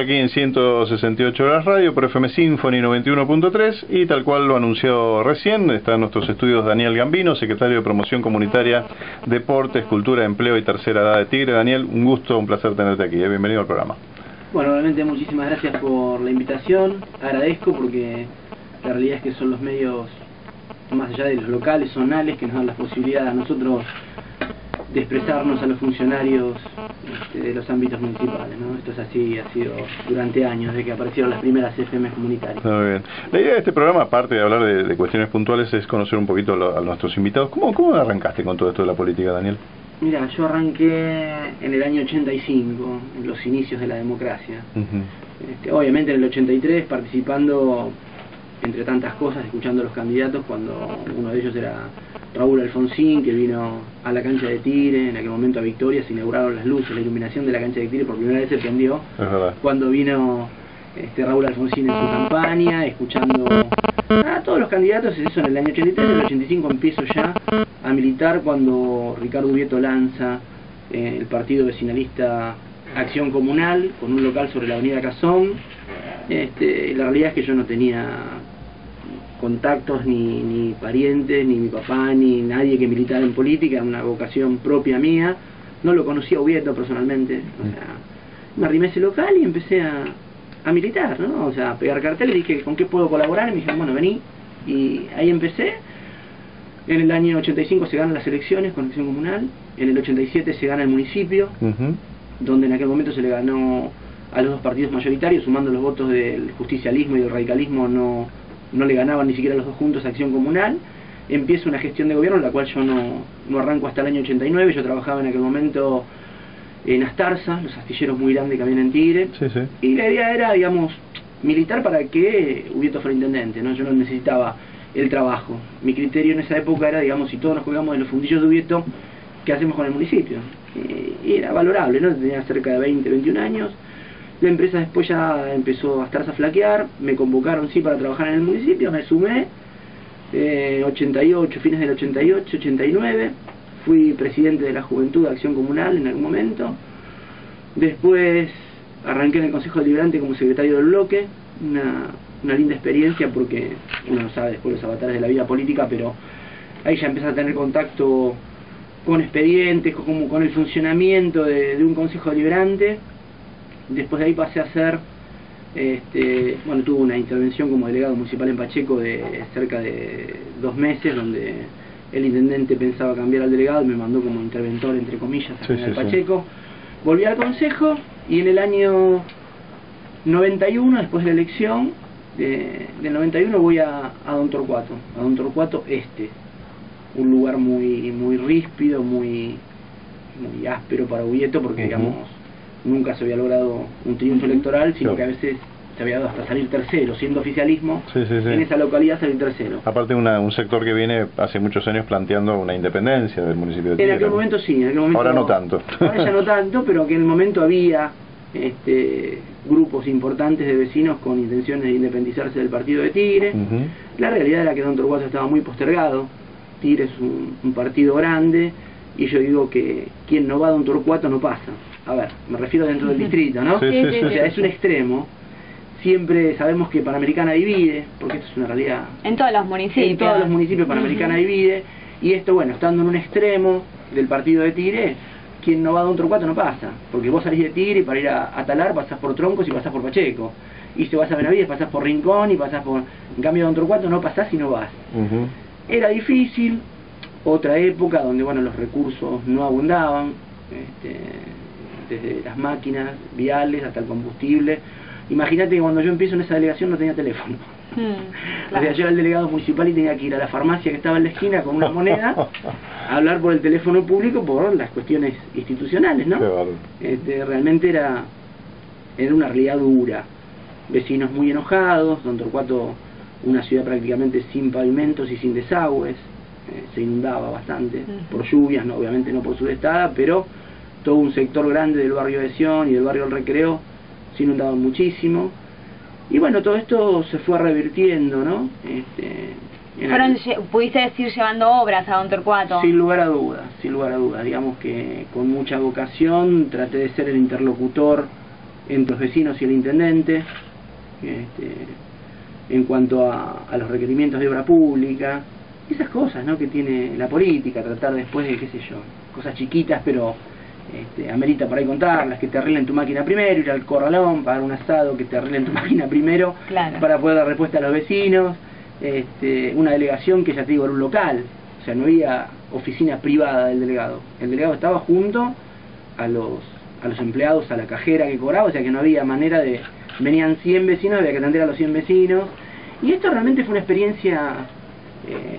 Aquí en 168 horas radio por FM Symphony 91.3 y tal cual lo anunció recién, está en nuestros estudios Daniel Gambino, secretario de Promoción Comunitaria, Deportes, Cultura, Empleo y Tercera Edad de Tigre. Daniel, un gusto, un placer tenerte aquí. ¿eh? Bienvenido al programa. Bueno, realmente muchísimas gracias por la invitación. Agradezco porque la realidad es que son los medios, más allá de los locales, zonales, que nos dan la posibilidad a nosotros de expresarnos a los funcionarios este, de los ámbitos municipales. ¿no? Esto es así, ha sido durante años, desde que aparecieron las primeras FM comunitarias. Muy bien. La idea de este programa, aparte de hablar de, cuestiones puntuales, es conocer un poquito a, nuestros invitados. ¿Cómo, ¿Cómo arrancaste con todo esto de la política, Daniel? Mira, yo arranqué en el año 85, en los inicios de la democracia. este, obviamente en el 83 participando entre tantas cosas, escuchando a los candidatos, cuando uno de ellos era Raúl Alfonsín, que vino a la cancha de Tigre, en aquel momento a Victoria, se inauguraron las luces, la iluminación de la cancha de Tigre por primera vez se prendió, cuando vino este, Raúl Alfonsín en su campaña, escuchando a todos los candidatos, eso en el año 83, en el 85 empiezo ya a militar cuando Ricardo Ubieto lanza eh, el partido vecinalista Acción Comunal, con un local sobre la avenida Cazón, este, la realidad es que yo no tenía contactos, ni, ni parientes, ni mi papá, ni nadie que militara en política, una vocación propia mía. No lo conocía a personalmente. O sea, me arrimé ese local y empecé a, a militar, ¿no? O sea, a pegar carteles, dije, ¿con qué puedo colaborar? Y me dijeron, bueno, vení. Y ahí empecé. En el año 85 se ganan las elecciones con acción comunal. En el 87 se gana el municipio, donde en aquel momento se le ganó a los dos partidos mayoritarios, sumando los votos del justicialismo y del radicalismo, no, no le ganaban ni siquiera los dos juntos a Acción Comunal. Empieza una gestión de gobierno, la cual yo no, no arranco hasta el año 89, yo trabajaba en aquel momento en Astarza, los astilleros muy grandes que habían en Tigre, y la idea era, digamos, militar para que Ubieto fuera intendente, ¿no? yo no necesitaba el trabajo. Mi criterio en esa época era, digamos, si todos nos colgamos de los fundillos de Ubieto, ¿qué hacemos con el municipio? Y era valorable, ¿no? Tenía cerca de 20, 21 años, la empresa después ya empezó a estarse a flaquear, me convocaron sí para trabajar en el municipio, me sumé, eh, 88, fines del 88, 89, fui presidente de la Juventud de Acción Comunal en algún momento, después arranqué en el Consejo Deliberante como secretario del bloque, una, linda experiencia porque uno no sabe después los avatares de la vida política, pero ahí ya empecé a tener contacto con expedientes, con, con el funcionamiento de, de un Consejo Deliberante, Después de ahí pasé a ser, este, bueno, tuve una intervención como delegado municipal en Pacheco de cerca de dos meses, donde el intendente pensaba cambiar al delegado y me mandó como interventor, entre comillas, a Pacheco. Volví al consejo y en el año 91, después de la elección, del 91 voy a, a Don Torcuato, a Don Torcuato Este, un lugar muy muy ríspido, muy, muy áspero para Ubieto, porque digamos nunca se había logrado un triunfo electoral, sino que a veces se había dado hasta salir tercero, siendo oficialismo, en esa localidad salir tercero. Aparte una, un sector que viene hace muchos años planteando una independencia del municipio de Tigre. En aquel momento sí, en aquel momento... Ahora no tanto. Ahora ya no tanto, pero que en el momento había este, grupos importantes de vecinos con intenciones de independizarse del partido de Tigre. La realidad era que Don Torcuato estaba muy postergado. Tigre es un, partido grande y yo digo que quien no va a Don Torcuato no pasa a ver, me refiero dentro del distrito, ¿no? Sí, sí, o sea, es un extremo. Siempre sabemos que Panamericana divide, porque esto es una realidad. En todos los municipios. En todos los municipios Panamericana divide. Y esto, bueno, estando en un extremo del partido de Tigre, quien no va de un trocuato no pasa. Porque vos salís de Tigre y para ir a, Talar pasás por Troncos y pasás por Pacheco. Y si vas a Benavides pasás por Rincón y pasás por... En cambio de un trocuato no pasás y no vas. Era difícil, otra época donde, bueno, los recursos no abundaban. Este, desde las máquinas viales hasta el combustible. Imagínate que cuando yo empiezo en esa delegación no tenía teléfono. Hmm, o sea, yo era el delegado municipal y tenía que ir a la farmacia que estaba en la esquina con una moneda a hablar por el teléfono público por las cuestiones institucionales, ¿no? Este, realmente era, era una realidad dura. Vecinos muy enojados, Don Torcuato, una ciudad prácticamente sin pavimentos y sin desagües, eh, se inundaba bastante, por lluvias, no, obviamente no por su destada, pero todo un sector grande del barrio de Sion y del barrio del Recreo se inundaban muchísimo. Y bueno, todo esto se fue revirtiendo, ¿no? Este, Fueron, pudiste decir, llevando obras a Don Torcuato. Sin lugar a dudas, sin lugar a dudas. Digamos que con mucha vocación traté de ser el interlocutor entre los vecinos y el intendente, este, en cuanto a, a, los requerimientos de obra pública, esas cosas ¿no? que tiene la política, tratar después de, qué sé yo, cosas chiquitas, pero este, amerita por ahí contarlas, que te arreglen tu máquina primero, ir al corralón, pagar un asado, que te arreglen tu máquina primero, para poder dar respuesta a los vecinos, este, una delegación que ya te digo era un local, o sea, no había oficina privada del delegado, el delegado estaba junto a los, a los empleados, a la cajera que cobraba, o sea que no había manera de, venían 100 vecinos, había que atender a los 100 vecinos, y esto realmente fue una experiencia... Eh,